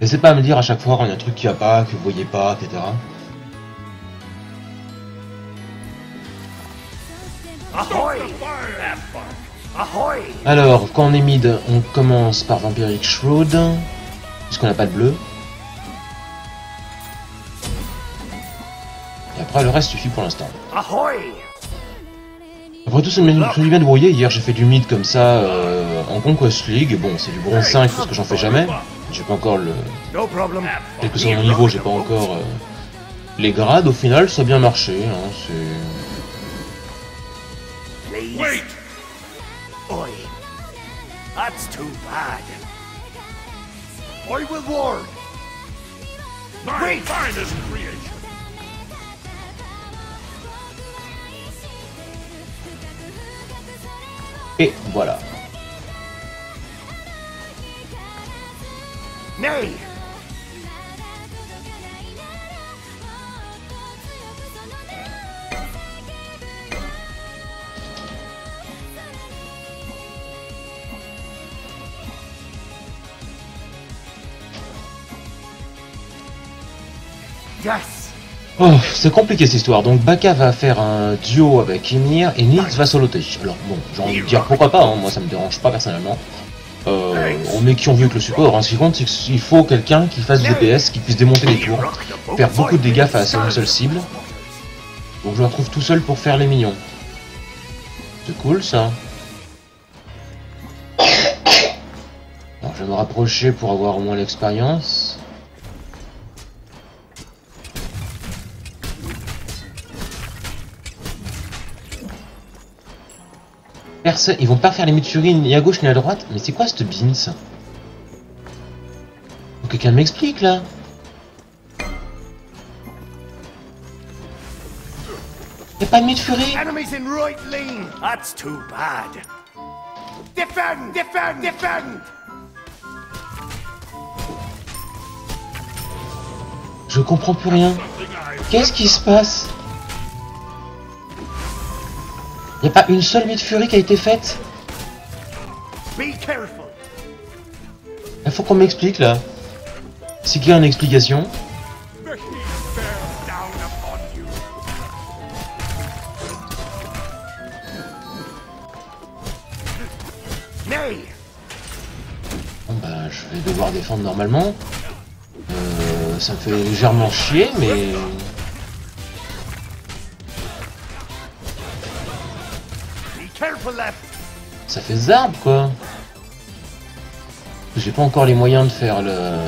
N'hésitez pas à me dire à chaque fois quand il y a un truc qui va pas, que vous voyez pas, etc. Alors, quand on est mid, on commence par Vampiric Shroud, puisqu'on n'a pas de bleu. Et après, le reste suffit pour l'instant. Après tout, ça me suis bien débrouillé. Hier, j'ai fait du mid comme ça euh, en Conquest League. Bon, c'est du bronze 5 parce que j'en fais jamais. J'ai pas encore le. No problem. Quel que soit mon niveau, j'ai pas encore euh, les grades. Au final, ça a bien marché. Hein, c'est. Wait! Oi. That's too bad. I will warn. My Wait. finest creation. Et voilà. Oh, c'est compliqué cette histoire. Donc Baka va faire un duo avec Emir et Nils va soloter. Alors bon, j'ai envie de dire pourquoi pas, hein, moi ça me dérange pas personnellement. Euh, on est qui on veut avec le support, hein. ce qui compte qu'il faut quelqu'un qui fasse du DPS, qui puisse démonter les tours, faire beaucoup de dégâts face à une seule cible. Donc je me retrouve tout seul pour faire les minions. C'est cool ça. Alors je vais me rapprocher pour avoir au moins l'expérience. Personne, ils vont pas faire les Mitsurin ni à gauche ni à droite. Mais c'est quoi cette que quelqu'un m'explique là. Y'a pas de Mitsurin Enemies in right lane. That's too bad. Defend! Defend! Defend! Je comprends plus rien. Qu'est-ce qui se passe? Y'a pas une seule Midfury qui a été faite Be careful. Il faut qu'on m'explique là. C'est qu'il y a une explication. Bon bah je vais devoir défendre normalement. Euh, ça me fait légèrement chier mais... Ça fait zarbe quoi. J'ai pas encore les moyens de faire le.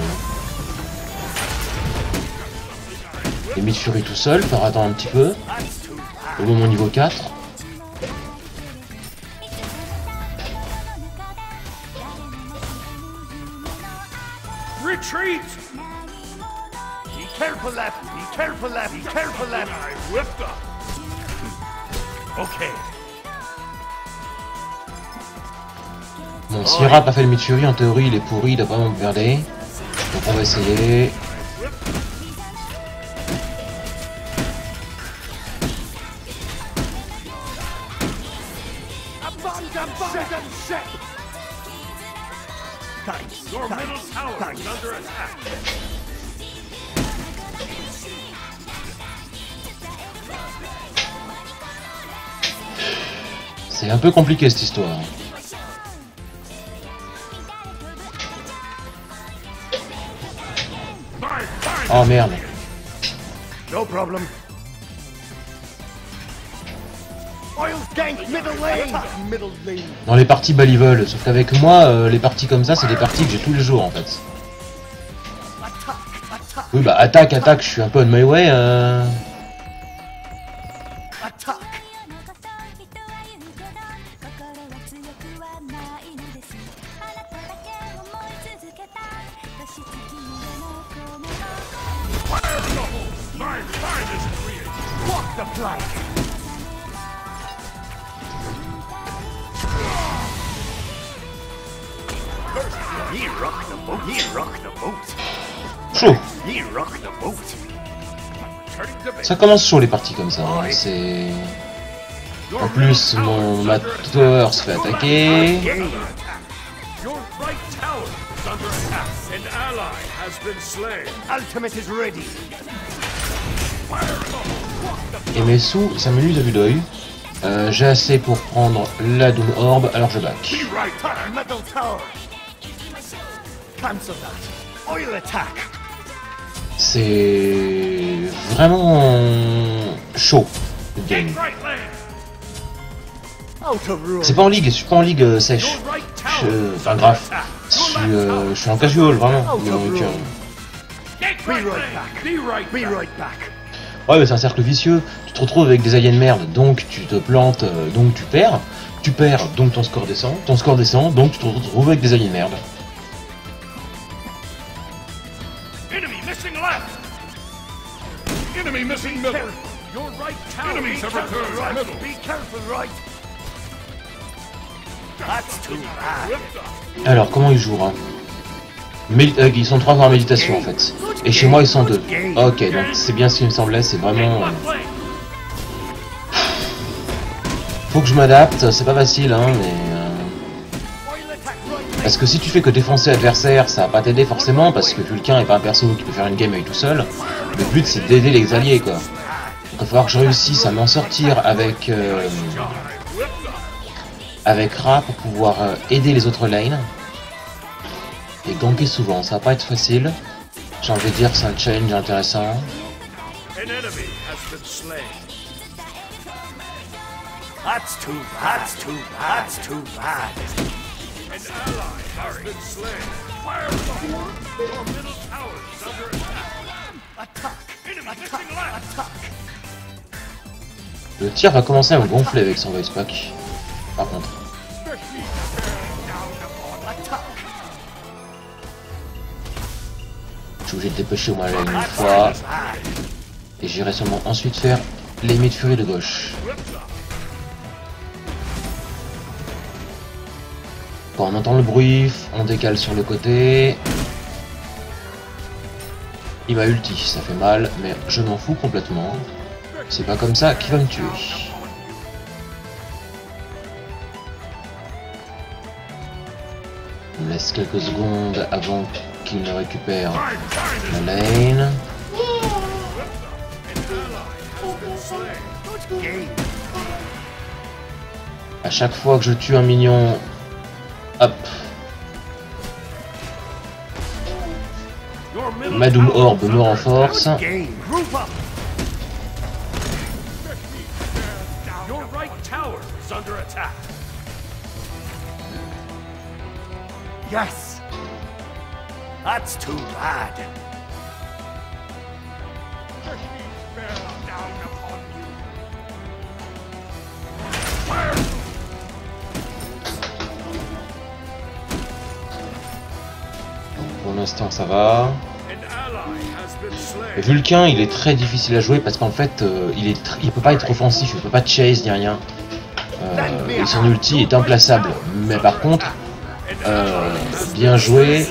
Les Midfury tout seul, faire attendre un petit peu. Au moment niveau 4. Retreat! Be careful. Be careful. Be careful. Si Rap a fait le Midfury, en théorie il est pourri, il doit pas m'emmerder. Donc on va essayer. C'est un peu compliqué cette histoire. Oh merde. No problem. Oil gank middle lane. Middle lane. Dans les parties Balivol, sauf qu'avec moi, euh, les parties comme ça, c'est des parties que j'ai tous les jours en fait. Oui bah attaque, attaque, je suis un peu on my way. Euh... Ça commence chaud les parties comme ça. hein, C'est... En plus, mon ma tower se fait attaquer. Game. Your right tower is under attack. An ally has been slain. Ultimate is ready. Et mes sous, ça m'amuse à vue d'œil. Euh, J'ai assez pour prendre la Doom Orb, alors je back. Attack. C'est vraiment chaud, le game. C'est pas en ligue, je suis pas en ligue euh, sèche. Je, tower. enfin grave, je suis, euh, je suis en casual vraiment. Donc, euh, ouais, mais c'est un cercle vicieux. Tu te retrouves avec des aliens de merde, donc tu te plantes, euh, donc tu perds. Tu perds, donc ton score descend. Ton score descend, donc tu te retrouves avec des aliens de merde. Alors, comment ils jouent hein euh, Ils sont trois en méditation en fait. Et chez moi ils sont deux. Ok, donc c'est bien ce qui me semblait, c'est vraiment... euh. Faut que je m'adapte, c'est pas facile hein, mais... euh. Parce que si tu fais que défoncer l'adversaire, ça va pas t'aider forcément, parce que Vulcain est pas un perso qui peut faire une game avec tout seul. Le but c'est d'aider les alliés quoi. Va falloir que je réussisse à m'en sortir avec... euh, avec Ra pour pouvoir euh, aider les autres lanes. Et ganker souvent, ça va pas être facile. J'ai envie de dire que c'est un challenge intéressant. Attack. Attack. Attack. Le tir va commencer à me gonfler avec son voice pack. Par contre. Je suis obligé de dépêcher au moins une fois. Et j'irai seulement ensuite faire les de furie de gauche. Bon, on entend le bruit, on décale sur le côté. Il m'a ulti, ça fait mal, mais je m'en fous complètement. C'est pas comme ça qu'il va me tuer. On me laisse quelques secondes avant qu'il ne récupère la lane. À chaque fois que je tue un mignon, hop, Your middle ma Doom tower Orb me renforce. Yes. That's too bad. down upon you. Pour l'instant, ça va. Slain. Vulcain, il est très difficile à jouer parce qu'en fait, euh, il est il peut pas être offensif, il peut pas chase ni rien. Euh, et son ulti est implaçable. Mais par contre, euh, bien joué,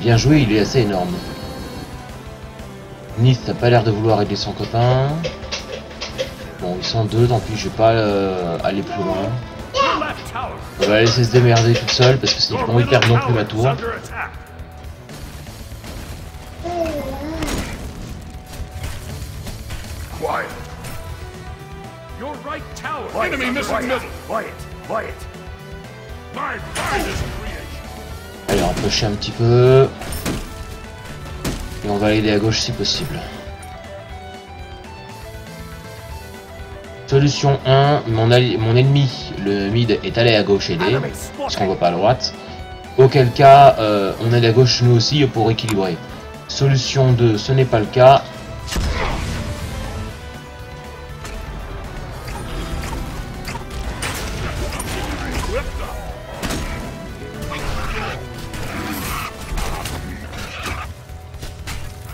bien joué, il est assez énorme. Nith n'a pas l'air de vouloir aider son copain. Bon, ils sont deux, tant pis, je vais pas euh, aller plus loin. On va la laisser se démerder toute seule parce que c'est Your pas envie de middle perdre non plus ma tour. Quiet. Your right tower. Enemy missing quiet. middle. Quiet. Quiet. Allez, on pusher un petit peu. Et on va l'aider à gauche si possible. Solution 1, mon, mon ennemi, le mid, est allé à gauche aider, parce qu'on spotted. voit pas à droite. Auquel cas, euh, on aide à gauche nous aussi pour équilibrer. Solution 2, ce n'est pas le cas.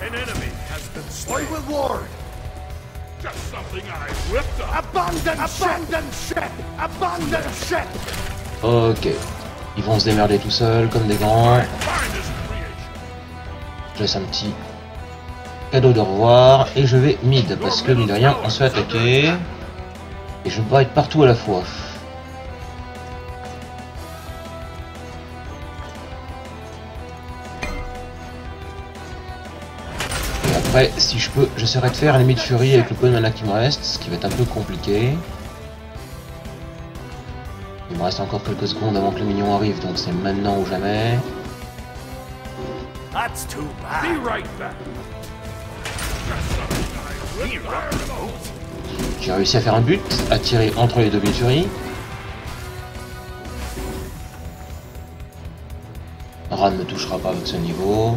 An enemy has been I slain. will ward. Just something I ripped up. Abandon Abandon ship. Abandon ship. Ok. Ils vont se démerder tout seuls, comme des grands. Je laisse un petit cadeau de revoir. Et je vais mid, parce que mine de rien, on se fait attaquer. Et je pas être partout à la fois. Après, si je peux, j'essaierai de faire un limit de furie avec le peu de mana qui me reste, ce qui va être un peu compliqué. Il me reste encore quelques secondes avant que le mignon arrive, donc c'est maintenant ou jamais. That's too Be right back. J'ai réussi à faire un but, à tirer entre les deux furies. Ran ne touchera pas avec ce niveau.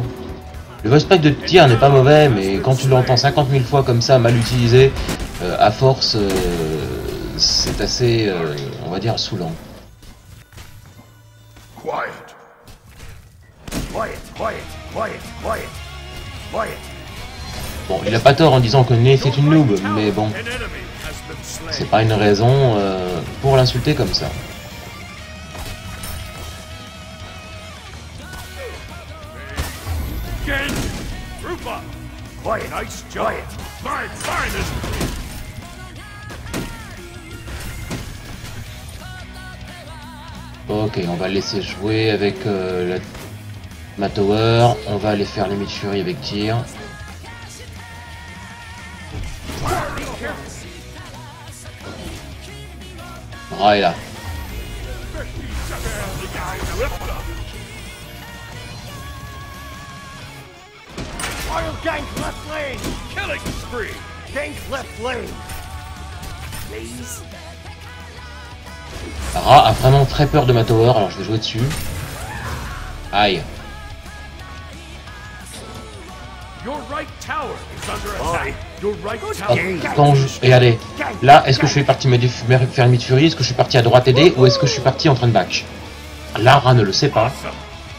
Le voice pack de tir n'est pas mauvais, mais quand tu l'entends 50 000 fois comme ça, mal utilisé, euh, à force, euh, c'est assez, euh, on va dire, saoulant. Quiet. Quiet, quiet, quiet, quiet, quiet. Bon, il a pas tort en disant que Ney c'est une noob, mais bon, c'est pas une raison pour l'insulter comme ça. Again. Group up. Quiet, Nice job. quiet. My finest. Ok, on va le laisser jouer avec euh, la... ma tower. On va aller faire limite fury avec tir. Là. Gank left lane. Killing spree. Gank left lane. Please. Ra a vraiment très peur de ma tower, alors je vais jouer dessus. Aïe. Your right tower is under attack. Your right Hop, tower. quand je... Regardez, là, est-ce que je suis parti me faire limite fury? Est-ce que je suis parti à droite aider Ou est-ce que je suis parti en train de back? Là, Ra ne le sait pas.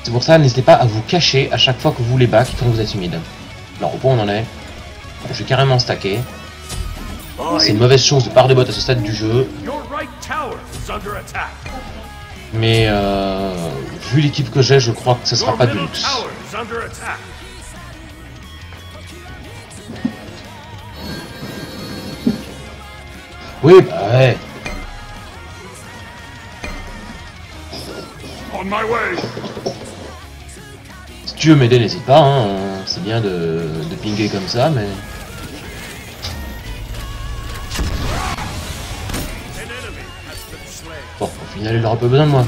C'est pour ça, n'hésitez pas à vous cacher à chaque fois que vous voulez back quand vous êtes humide. Alors, au point où on en est, je vais carrément stacker. C'est une mauvaise chose de part de bot à ce stade du jeu, mais euh, vu l'équipe que j'ai, je crois que ce sera pas du luxe. Oui, bah ouais. On my way. Si tu veux m'aider, n'hésite pas, hein. C'est bien de, de pinguer comme ça, mais... Bon, au final, il aura pas besoin de moi.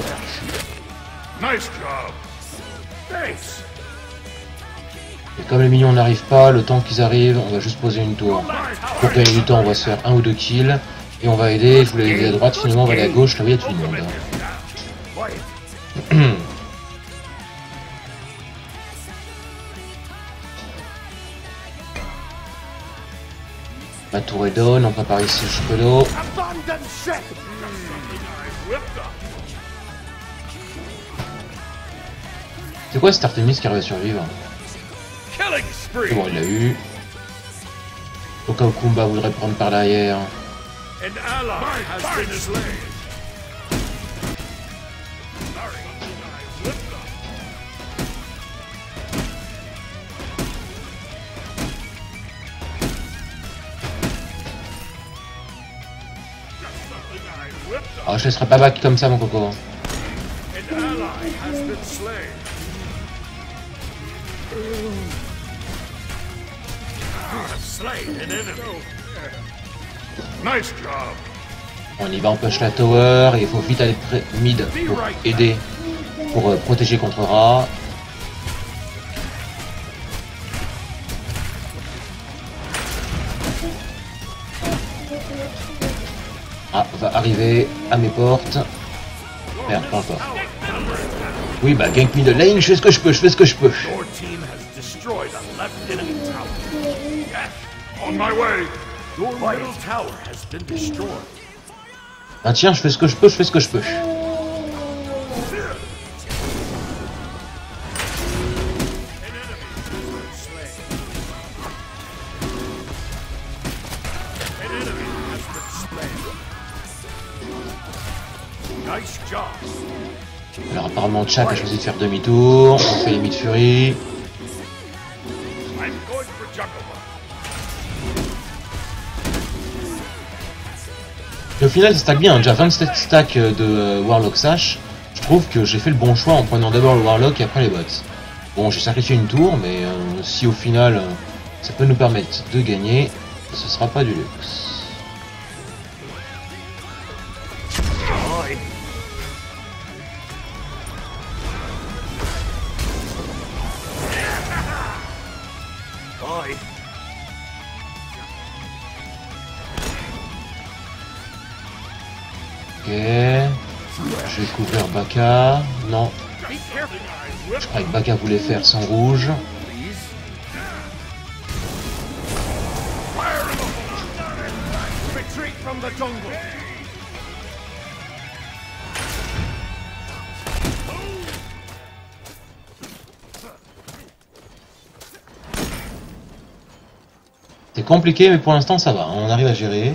Et comme les minions n'arrivent pas, le temps qu'ils arrivent, on va juste poser une tour. Pour gagner du temps, on va se faire un ou deux kills. Et on va aider, je voulais aider à droite, finalement on va aller à gauche, là où il y a tout le monde. Tour est down, on prépare ici le chocolat. C'est quoi cet Artemis qui arrive à survivre bon, il l'a eu. Au cas où Kumba voudrait prendre par derrière. Ah, je laisserai pas back comme ça, mon coco. On y va, on push la tower, il faut vite aller mid pour aider, pour euh, protéger contre Ra. Ah, va arriver à mes portes. Merde, pas encore. Oui, bah, gank middle lane, je fais ce que je peux, je fais ce que je peux. Ah tiens, je fais ce que je peux, je fais ce que je peux. Apparemment Chak a choisi de faire demi-tour, on fait les for Juggalo. Et au final ça stack bien, déjà 27 stacks de Warlock Sash. Je trouve que j'ai fait le bon choix en prenant d'abord le Warlock et après les bots. Bon j'ai sacrifié une tour, mais euh, si au final euh, Ça peut nous permettre de gagner. Ce sera pas du luxe. Je vais couvrir Baka. Non, je croyais que Baka voulait faire sans rouge. C'est compliqué, mais pour l'instant ça va. On arrive à gérer.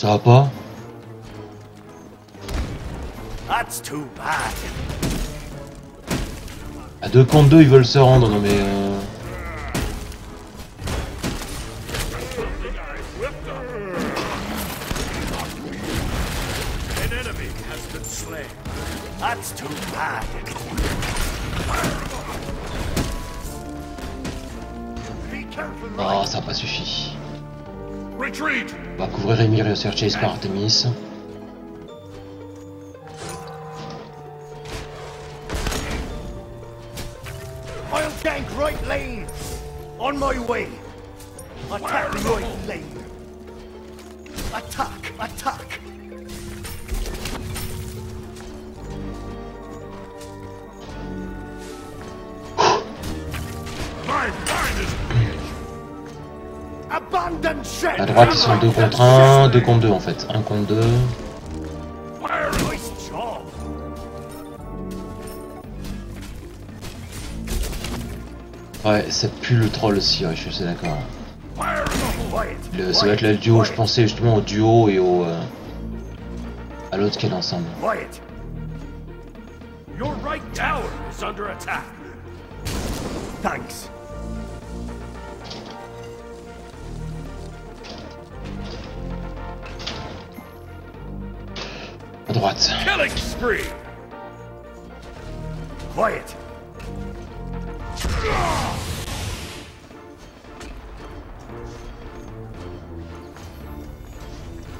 Ça va pas. That's too bad. À 2 contre 2, ils veulent se rendre. Non mais... Euh... couvrir Emir et se faire chase par Artemis. I'll gank right lane. On my way. Attack right lane. Attack, attack. À droite, ils sont 2 contre 1, 2 contre 2 en fait. 1 contre 2. fire! Nice job. Ouais, ça pue le troll aussi, ouais, je suis d'accord. Ça va être le duo, je pensais justement au duo et au... euh, à l'autre qui est ensemble. Your right tower is under attack. Thanks. Droite. Killing spree! Quiet.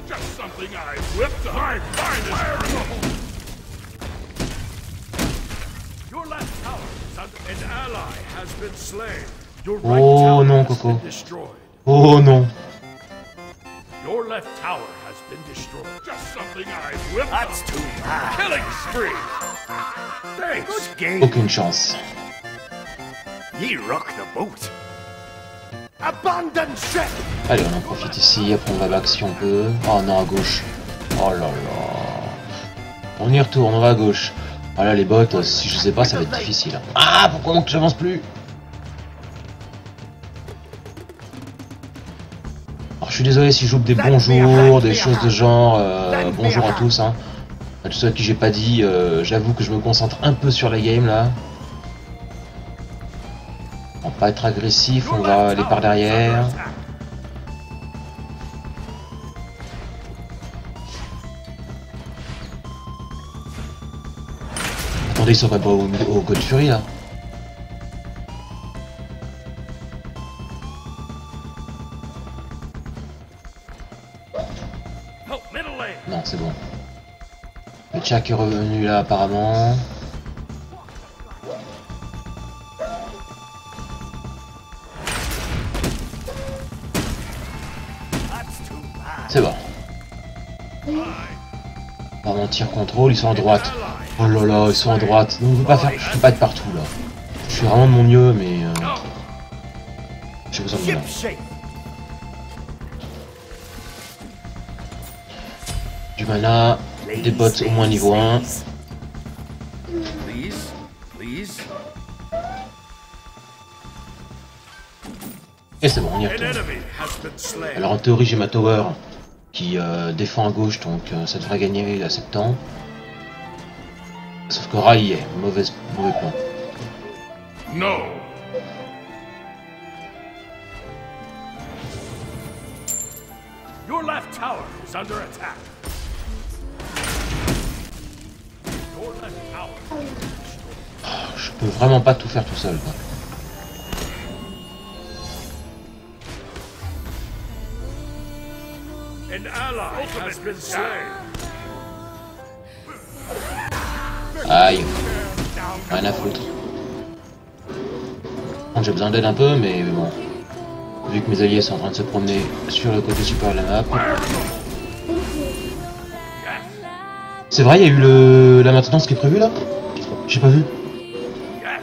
Just something I whipped up. My fire! Your left tower. An ally has been slain. Your right Oh, tower non, has Coco. been destroyed. Oh non Your left tower has been destroyed. Just something I whipped That's up. too bad. Killing spree! Thanks. Good game. Aucune chance. Ye rock the boat. Abandon ship. Allez, on en profite ici, après on va back si on peut. Oh non, à gauche. Oh là là. On y retourne, on va à gauche. Ah là, les bottes, si je sais pas, ça va être difficile. hein. Ah, pourquoi donc j'avance plus? Suis désolé si j'oublie des bonjours, des choses de genre. euh, bonjour à tous. Hein. À tous ceux à qui j'ai pas dit, euh, j'avoue que je me concentre un peu sur la game là. On va pas être agressif, on va aller par derrière. Attendez, ils seraient pas au, au God Fury là Tchak est revenu là apparemment. C'est bon. Par mon tir contrôle, ils sont à droite. Oh là là, ils sont à droite. Donc, je peux pas faire, je peux pas être partout là. Je fais vraiment de mon mieux, mais euh, j'ai besoin de shape. Du mana, des bots au moins niveau 1. Please, please. Et c'est bon, on y retourne. Alors en théorie, j'ai ma tower qui euh, défend à gauche, donc euh, ça devrait gagner à 7 ans. Sauf que Rai y est, mauvaise, mauvais point. No. Your left tower is under attack. Je peux vraiment pas tout faire tout seul. Quoi. Aïe. Rien à foutre. J'ai besoin d'aide un peu, mais bon. Vu que mes alliés sont en train de se promener sur le côté supérieur de la map. C'est vrai, il y a eu le... la maintenance qui est prévue là? J'ai pas vu. Yes.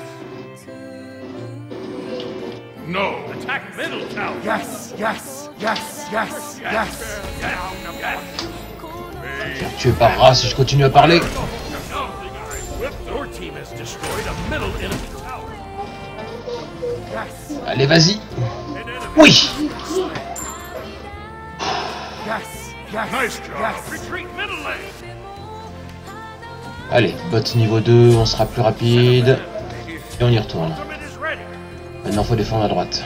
No. Attack middle tower. Yes, yes, yes, yes. Tu es pas rat si je continue à parler. Allez, vas-y. Oui yes, yes. Nice job. Yes. Allez, bot niveau 2, on sera plus rapide. Et on y retourne. Maintenant, faut défendre à droite.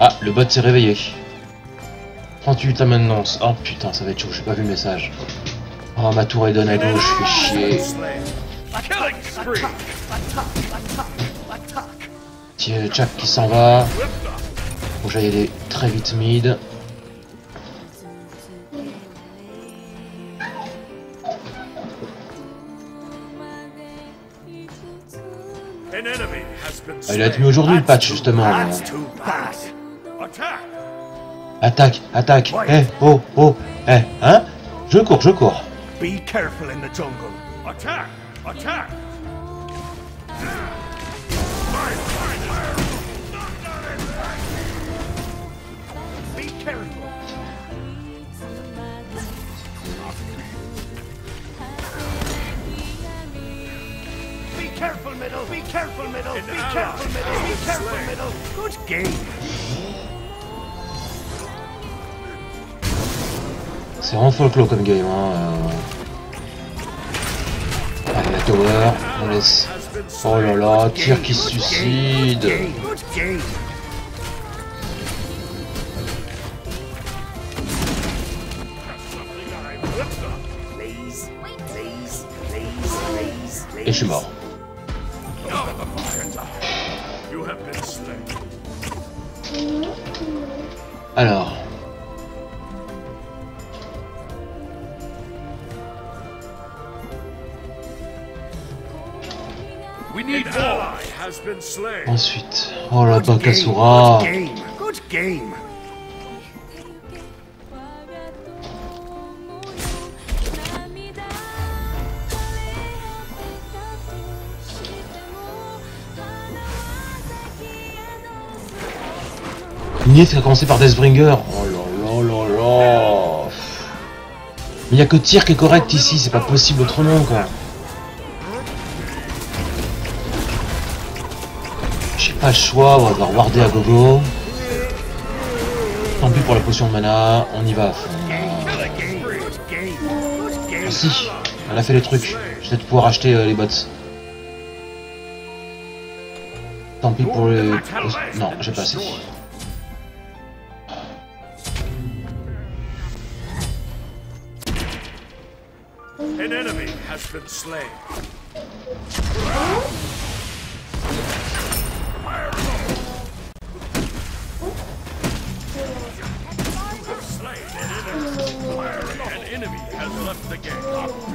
Ah, le bot s'est réveillé. 38 à maintenance. Oh putain, ça va être chaud, j'ai pas vu le message. Oh, ma tour est donne à gauche, fais chier. Tiens, Jack qui s'en va. Faut que j'aille aller très vite mid. Il a été mis aujourd'hui le patch, justement. Attaque, attaque. Eh, oh, oh, eh, hein? Je cours, je cours. Be careful in the jungle. Attack. Attack. Be careful, middle. An Be careful, middle. has Be careful, middle. Good game. C'est vraiment folklore comme game. Hein. euh. Allez, la tower, on laisse. Oh là là, tir qui se suicide. Et je suis mort. Oh la. Bakasura. Good game. Qui a commencé par Deathbringer. Oh là là là là. Mais y a que tir qui est correct ici, c'est pas possible autrement quoi. Pas le choix, on va devoir warder à gogo. Tant pis pour la potion de mana, on y va à fond. Si, on a fait les trucs. Je vais pouvoir acheter euh, les bots. Tant pis pour les... Non, j'ai pas assez.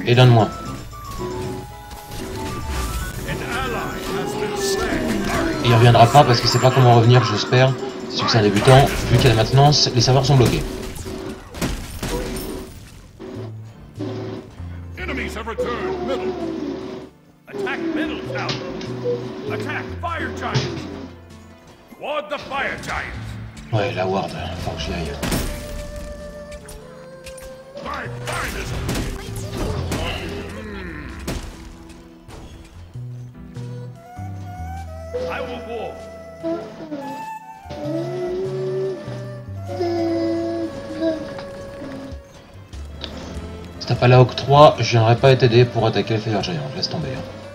Et donne-moi. Il reviendra pas parce qu'il sait pas comment revenir, j'espère. Si c'est un débutant, vu a la maintenance, les serveurs sont bloqués. Pas la Hawk 3, je viendrai pas t'aider pour attaquer le Fire Giant, laisse tomber. hein.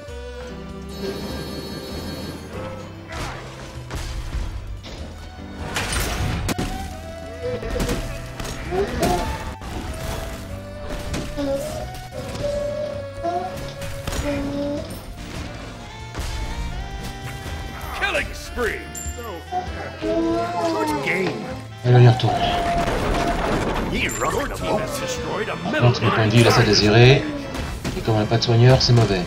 Et comme on n'a pas de soigneur, c'est mauvais.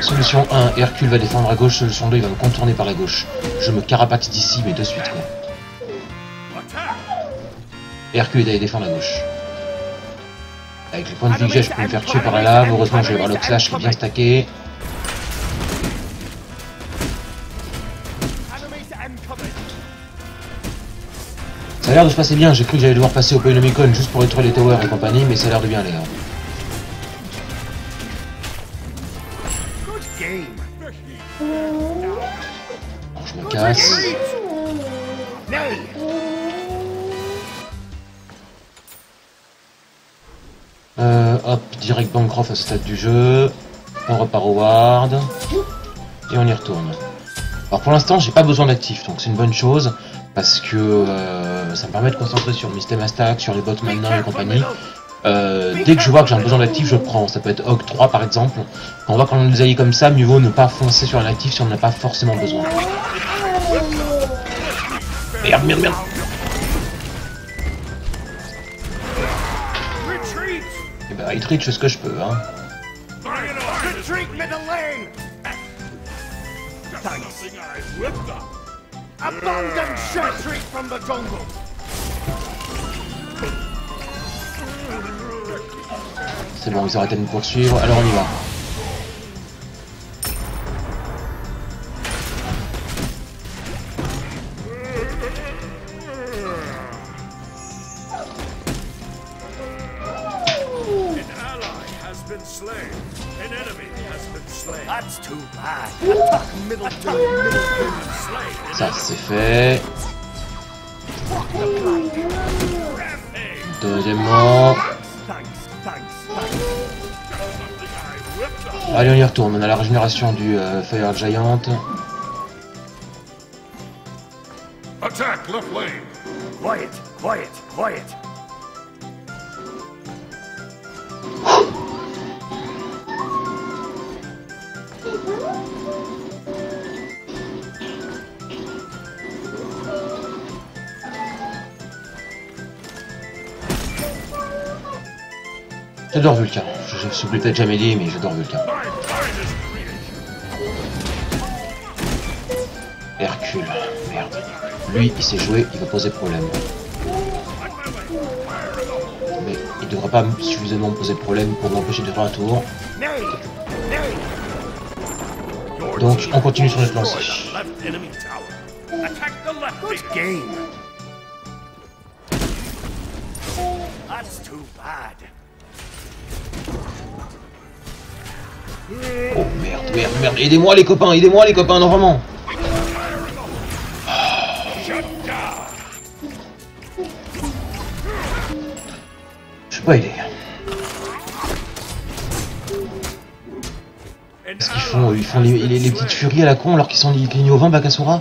Solution 1, Hercule va défendre à gauche. Solution 2, il va me contourner par la gauche. Je me carapate d'ici, mais de suite, quoi. Hercule est allé défendre à gauche. Avec les points de vie que j'ai, je peux me faire tuer par la lave. Heureusement, je vais avoir le qui est bien stacké. Ça a l'air de se passer bien. J'ai cru que j'allais devoir passer au Poinomicon juste pour détruire les towers et compagnie, mais ça a l'air de bien aller. hein. À stade du jeu. On repart au Ward. Et on y retourne. Alors pour l'instant, j'ai pas besoin d'actif, donc c'est une bonne chose. Parce que euh, ça me permet de concentrer sur mes systèmes stack, sur les bots maintenant et compagnie. Euh, dès que je vois que j'ai un besoin d'actif, je prends. Ça peut être Hog 3 par exemple. On voit qu'on a des alliés comme ça, mieux vaut ne pas foncer sur un actif si on n'en a pas forcément besoin. Merde, merde, merde. Whipped up! Abandon retreat from the jungle. C'est bon, ils ont arrêté de me poursuivre, alors on y va. Y retourne. On a la régénération du euh, Fire Giant. Attack left lane! Quiet. Quiet. Quiet. J'adore Vulcain. Je je l'ai peut-être jamais dit, mais j'adore Vulcain. Hercule. Merde. Lui, il sait jouer, il va poser problème. Mais il devrait pas suffisamment me poser problème pour m'empêcher de faire un tour. Donc, on continue sur notre lancée. That's too. Oh merde, merde, merde. Aidez-moi les copains, aidez-moi les copains, non vraiment. Je suis pas. An Qu'est-ce qu'ils font Ils font les, les- petites furies à la con alors qu'ils sont niveau 20 Bakasura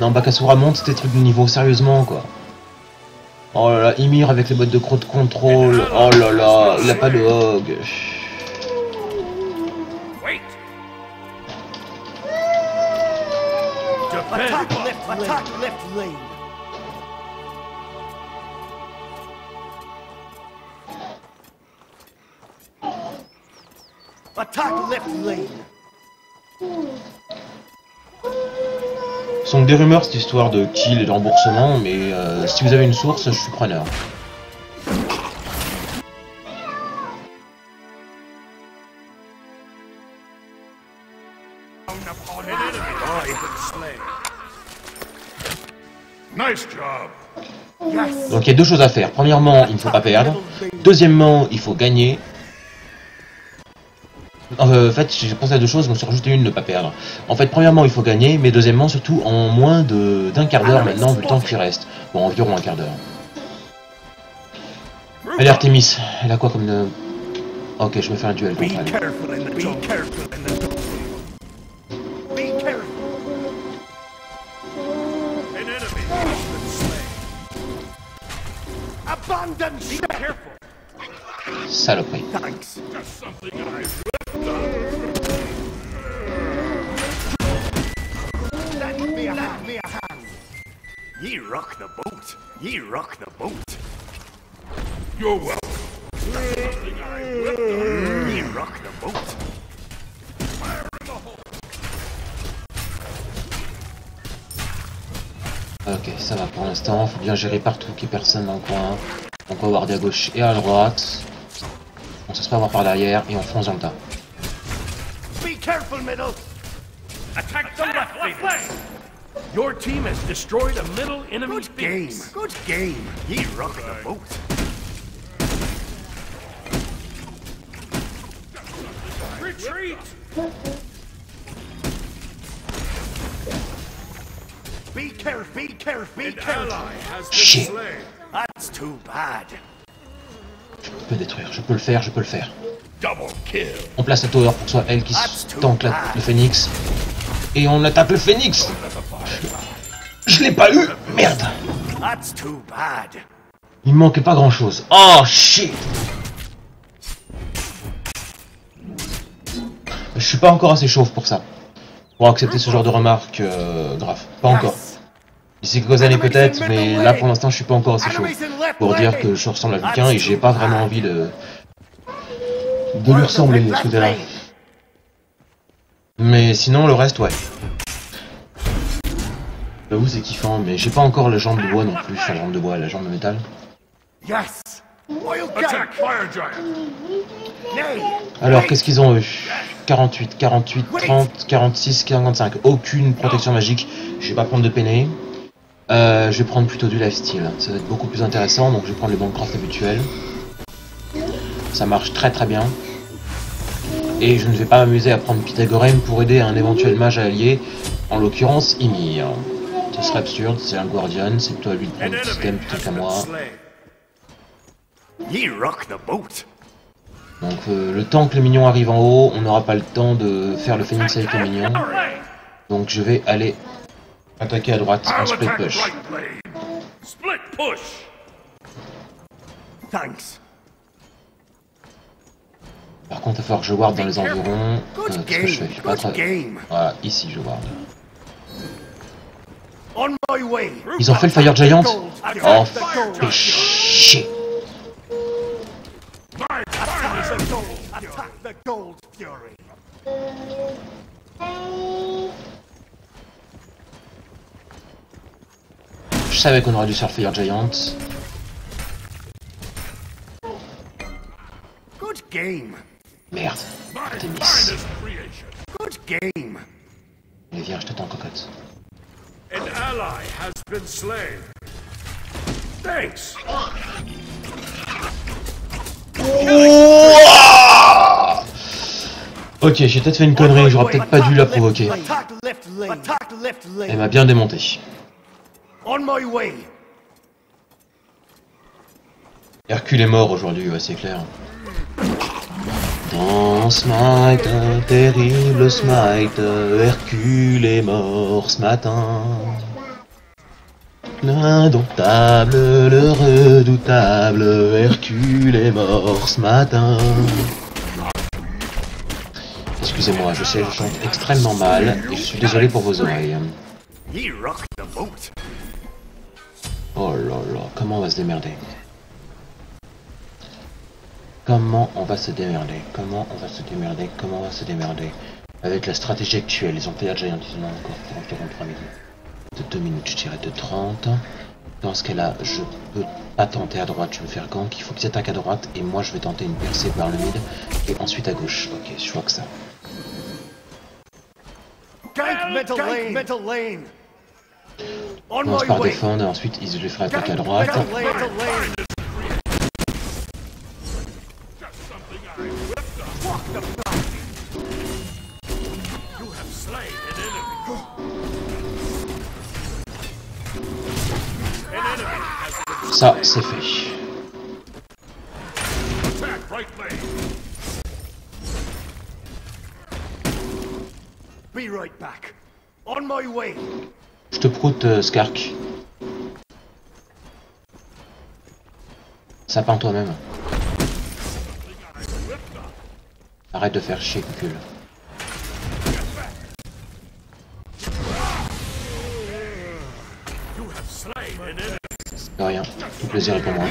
Non, Bakasura monte ces trucs de niveau, sérieusement quoi. Oh là là, Ymir avec les bottes de crocs de contrôle. Oh là là, il a pas de hog. Lane. Attack left lane. Attack left lane. Ce sont des rumeurs cette histoire de kill et de remboursement, mais euh, si vous avez une source, je suis preneur. Donc il y a deux choses à faire. Premièrement, il ne faut pas perdre. Deuxièmement, il faut gagner. Euh, en fait, j'ai pensé à deux choses, je me suis rajouté une, ne pas perdre. En fait, premièrement, il faut gagner, mais deuxièmement, surtout en moins d'un quart d'heure maintenant, le temps qui reste. Bon, environ un quart d'heure. Allez, Artemis, elle a quoi comme... de- Ok, je me fais un duel contre elle. Me Ye rock the boat. Ye rock the boat. You're welcome. Ye rock the boat. Ok, ça va pour l'instant. Faut bien gérer partout qu'il n'y ait personne dans le coin. Donc on va voir à gauche et à droite. On se laisse pas par derrière et on fonce dans le tas. Be careful, middle. Attack the left flank. Your team has destroyed a middle enemy Good game. Good game. Ye rock the boat. Retreat. Be careful. Be careful. Be careful. ally has been Shit. That's too bad. Je peux détruire, je peux le faire, je peux le faire. On place la tower pour que soit elle qui tank la- le phénix. Et on attaque le phénix Je l'ai pas eu Merde. Il me manquait pas grand chose. Oh shit Je suis pas encore assez chauve pour ça. Pour accepter ce genre de remarques euh, graves. Pas encore. D'ici quelques années peut-être, mais là pour l'instant je suis pas encore assez chaud. Pour dire que je ressemble à quelqu'un et j'ai pas vraiment envie de... de lui ressembler de ce côté-là. Mais sinon le reste ouais. J'avoue c'est kiffant, mais j'ai pas encore la jambe de bois non plus, enfin la jambe de bois, la jambe de métal. Alors, qu'est-ce qu'ils ont eu 48, 48, 30, 46, 45. Aucune protection magique. Je vais pas prendre de peiné. Euh, je vais prendre plutôt du lifesteal. Ça va être beaucoup plus intéressant. Donc, je vais prendre le Bancraft habituel. Ça marche très très bien. Et je ne vais pas m'amuser à prendre Pythagorem pour aider un éventuel mage allié. En l'occurrence, Ymir. Ce serait absurde. C'est un Guardian. C'est plutôt à lui de prendre le système plutôt qu'à moi. slain. Ye rock the boat. Donc, euh, le temps que le mignon arrive en haut, on n'aura pas le temps de faire le phoenix avec le mignon. Donc je vais aller attaquer à droite split push. Split. Thanks. Par contre, il va falloir que je ward dans les environs. Euh, Qu'est-ce que je fais pas trop-. Voilà, ici je ward. On my way. Ils ont fait le Fire Giant. Oh, Attack the gold. fais chier Attack the gold. Attack the gold fury. Je savais qu'on aurait dû faire Fire Giant. Good game. Merde. Good game. Mais viens, je cocotte. An ally has been slain. Thanks. Ok, j'ai peut-être fait une connerie, j'aurais peut-être pas dû la provoquer. Elle m'a bien démonté. On my way. Hercule est mort aujourd'hui, ouais, c'est clair. Dans Smite, terrible Smite, Hercule est mort ce matin. L'indomptable, le redoutable, Hercule est mort ce matin. Excusez-moi, je sais, je chante extrêmement mal et je suis désolé pour vos oreilles. Oh là là, comment on va se démerder? Comment on va se démerder? Comment on va se démerder? Comment on va se démerder? Avec la stratégie actuelle, ils ont Player Giant, ils en ont encore pour environ 3 minutes. De 2 minutes, je dirais de 30. Dans ce cas-là, je peux pas tenter à droite, je vais faire gank, il faut qu'ils attaquent à droite, et moi je vais tenter une percée par le mid, et ensuite à gauche. Ok, je vois que ça. Gank middle lane. On commence par défendre, et ensuite ils je les ferai attaquer à droite. Ça, c'est fait. Be right back. On my way. Te proute, euh, Skark. Ça peint toi-même. Arrête de faire chier, enemy. De rien. Tout plaisir est pour moi.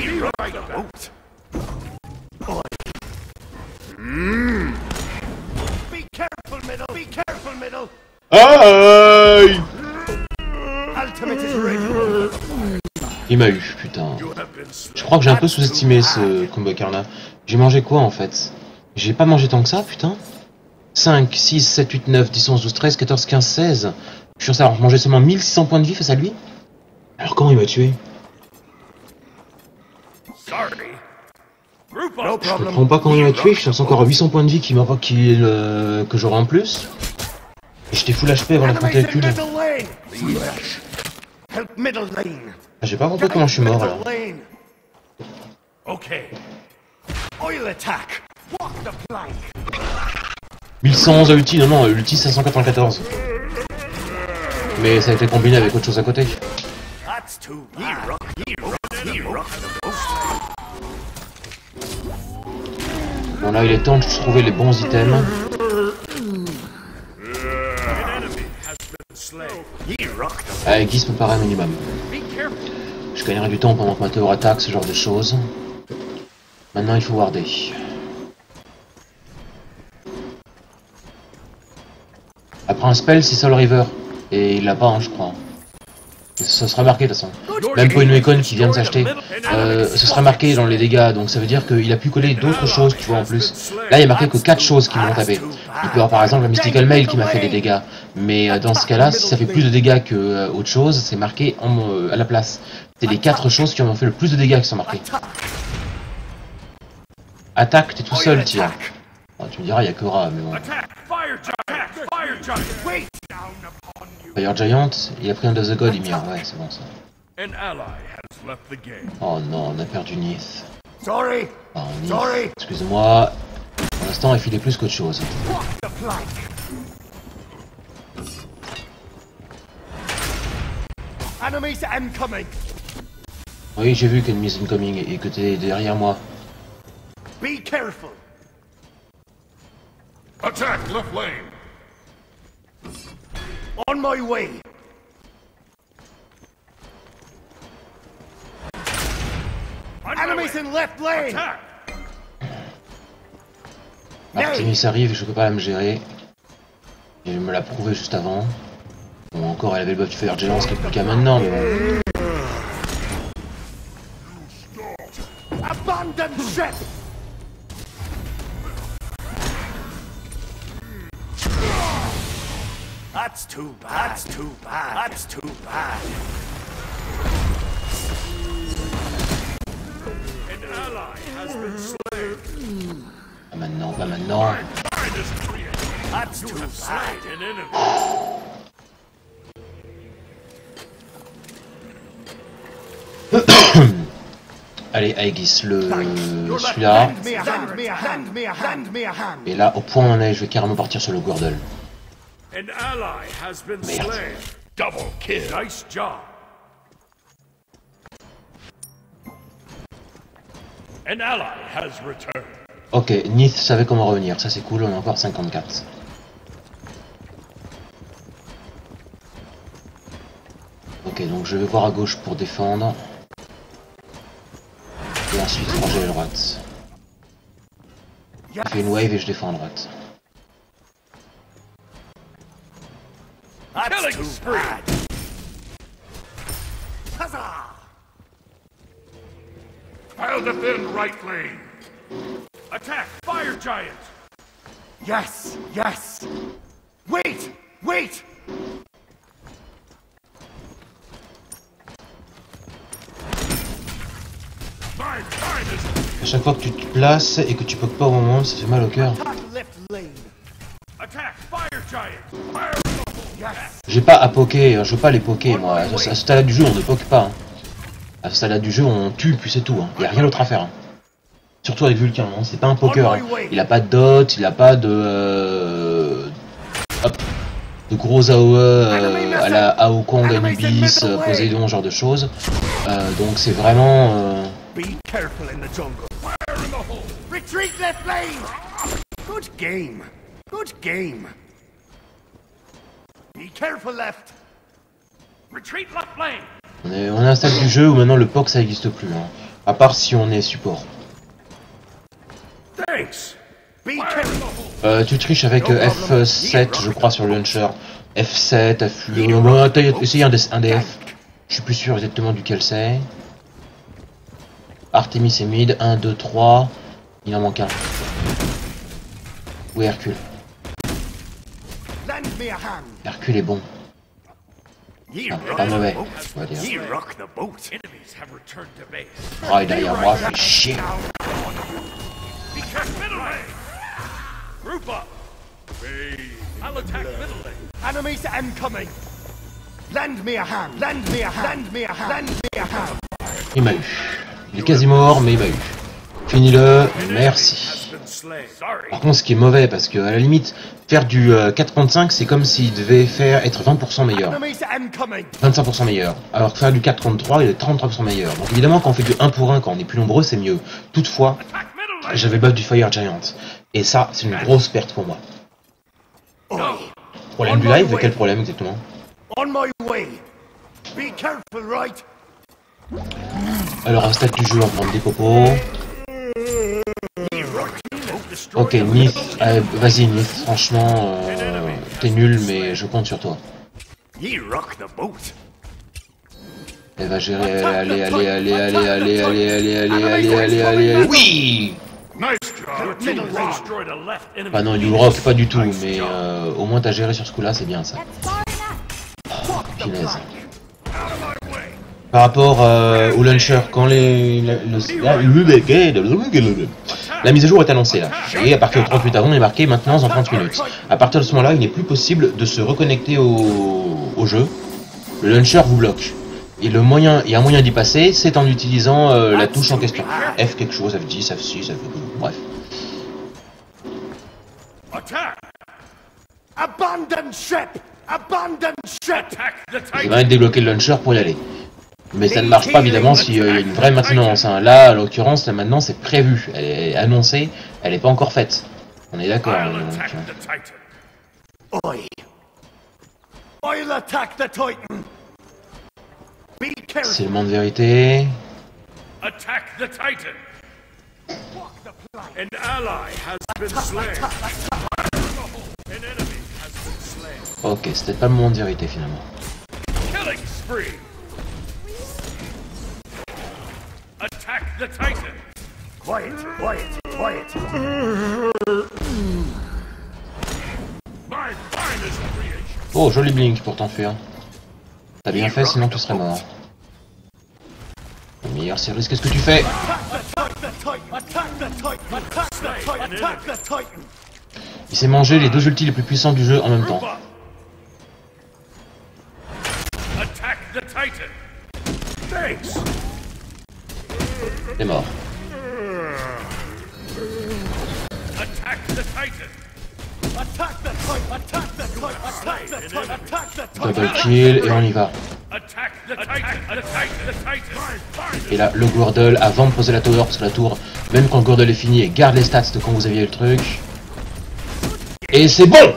M'a eu, putain. Je crois que j'ai un peu sous-estimé ce combat Karna. J'ai mangé quoi en fait? J'ai pas mangé tant que ça, putain 5, 6, 7, 8, 9, 10, 11, 12, 13, 14, 15, 16. Je suis censé avoir mangé seulement 1600 points de vie face à lui Alors comment il m'a tué? Je comprends pas comment il m'a tué, je suis censé encore à 800 points de vie qui m'a qui, euh, que j'aurai en plus. Et j'étais full HP avant la Enemies J'ai pas compris comment je suis mort lane. Okay. Oil attack. Walk the plank. 1111 à ulti, non non, ulti 594. Mais ça a été combiné avec autre chose à côté. Bon là il est temps de trouver les bons items. Avec 10 me paraît un minimum. Je gagnerai du temps pendant que ma tour attaque, ce genre de choses. Maintenant il faut warder. Après un spell, c'est Soul River. Et il l'a pas, hein, je crois. Ce sera marqué de toute façon. Même pour une Icon qui vient de s'acheter, euh, ce sera marqué dans les dégâts, donc ça veut dire qu'il a pu coller d'autres choses, tu vois, en plus. Là, il y a marqué que 4 choses qui m'ont tapé. Il peut avoir par exemple la Mystical Mail qui m'a fait des dégâts, mais euh, dans ce cas-là, si ça fait plus de dégâts que euh, autre chose, c'est marqué en, euh, à la place. C'est les 4 choses qui ont fait le plus de dégâts qui sont marquées. Attaque, t'es tout seul, tiens. Ah, tu me diras, il y a que Ra, mais bon. Fire giant. Il a pris un de The God, Ymir, ouais, c'est bon ça. An ally has left the game. Oh non, on a perdu Nith. Sorry. Oh, Nith. Sorry. Excusez-moi. Pour l'instant, il filait plus qu'autre chose. Oui, j'ai vu qu'Enemies Incoming et que t'es derrière moi. Be careful. Attack left lane. On my way. On Enemies way. in left lane. Attack. Artemis arrive, je peux pas me gérer. Il me l'a prouvé juste avant. Bon, encore, elle avait le buff du Fire Giant, ce qui est plus qu'à maintenant, mais bon. Abandon ship. That's too bad. That's too bad. That's too bad. An ally has been slain. Pas maintenant, pas maintenant. That's You too have bad. an enemy. Allez, Aegis, le... celui-là. Hand me a hand. Me a hand. Me a hand. Me a hand. Et là, au point où on est, je vais carrément partir sur le Gordle. An ally has been slain. Double kill. Nice job. An ally has returned. Ok, Nith savait comment revenir, ça c'est cool, on a encore 54. Ok, donc je vais voir à gauche pour défendre. Et ensuite ranger à droite. Je fais une wave et je défends à droite. That's Killing too spree. bad. Huzzah! I'll defend right lane. Attack, fire giant. Yes. Yes. Wait. Wait. Mine, mine is À chaque fois que tu te places et que tu poques pas au moment, ça fait mal au cœur. Attack left lane. attack, fire giant. Fire Yes. J'ai pas à poker, je veux pas les poker moi. À ce stade du jeu, on ne poke pas. hein. À ce stade du jeu, on tue puis c'est tout. Hein. Y a rien d'autre à faire. hein. Surtout avec Vulcain, hein. c'est pas un poker. hein. Il a pas de dot, il a pas de. euh, Hop. De gros AOE euh, à la AO Kong, Anubis, euh, Poséidon, ce genre de choses. Donc c'est vraiment. Good game. Good game. Be careful left. Retreat left lane. On est, on est à un stade du jeu où maintenant le POC ça n'existe plus. Hein. À part si on est support. Thanks. Be careful. Euh, tu triches avec euh, F7, je crois, sur le launcher. F7, FU. On va essayer un des, un des F. Je suis plus sûr exactement duquel c'est. Artemis et mid. 1, 2, 3. Il en manque un. Oui, Hercule? Hercule est bon. Ye Ah, rock pas the mauvais. boat. on va dire. Ye rock the boat. Enemies have returned to base. Et derrière moi, fait chier. Be careful. Middle lane. Group up. I'll attack middle lane. Enemies incoming. Lend me a hand. Lend me a hand. Lend me a hand. Lend me a hand. Il m'a eu. Il est quasi mort, mais il m'a eu. Finis-le, merci. Par contre, ce qui est mauvais, parce que à la limite, faire du euh, 4.5, c'est comme s'il devait faire être 20% meilleur. Enemies incoming. 25% meilleur. Alors que faire du 4 contre 3, il est 33% meilleur. Donc évidemment, quand on fait du 1 pour 1, quand on est plus nombreux, c'est mieux. Toutefois, j'avais buff du Fire Giant. Et ça, c'est une grosse perte pour moi. Oi. Problème du live Quel problème exactement? Alors, un stade du jeu, on prend des copeaux. Ok, Nith, euh, vas-y Nith, franchement, euh, t'es nul, mais je compte sur toi. Elle va gérer, allez, allez, allez, allez, allez, allez, allez, allez, allez, allez, allez, allez, oui. Bah non, you rock pas du tout, mais euh, au moins t'as géré sur ce coup-là, c'est bien ça. Punaise. Par rapport euh, au launcher, quand les, le- le- la mise à jour est annoncée là, et à partir de 30 minutes avant, il est marqué maintenant en 30 minutes. À partir de ce moment-là, il n'est plus possible de se reconnecter au, au jeu. Le launcher vous bloque. Et le moyen, il y a un moyen d'y passer, c'est en utilisant euh, la touche en question. F quelque chose, F10, F6, F... bref. Il va débloquer le launcher pour y aller. Mais ça ne marche pas évidemment s'il y a une vraie maintenance. hein. Là, à l'occurrence, la maintenance est prévue. Elle est annoncée, elle n'est pas encore faite. On est d'accord. Euh, C'est le moment de vérité. Attack the Titan. An ally has been slain. An enemy has been slain. Ok, c'était pas le moment de vérité finalement. Killing spree. Attack the Titan. Quiet, quiet, quiet. My finest creation. Oh, joli blink pour t'enfuir. T'as bien fait, sinon tu serais mort. Le meilleur service, qu'est-ce que tu fais? Il s'est mangé les deux ultis les plus puissants du jeu en même temps. Attack the Titan. Thanks. T'es mort. Attack the Titan. Attack the Titan. Attack the Titan. Attack the Titan. Attack Double kill et on y va. Et là, le Gourdle, avant de poser la tower, parce que la tour, même quand le Gourdle est fini, elle garde les stats de quand vous aviez le truc. Et c'est bon.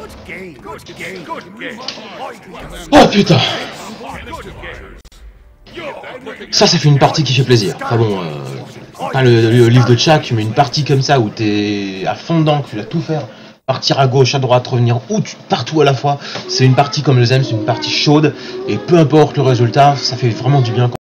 Oh putain. Ça, ça fait une partie qui fait plaisir. Enfin bon, euh, pas le, le livre de Chuck, mais une partie comme ça où t'es à fond dedans, que tu dois tout faire, partir à gauche, à droite, revenir où tu, partout à la fois. C'est une partie comme les aime, c'est une partie chaude, et peu importe le résultat, ça fait vraiment du bien.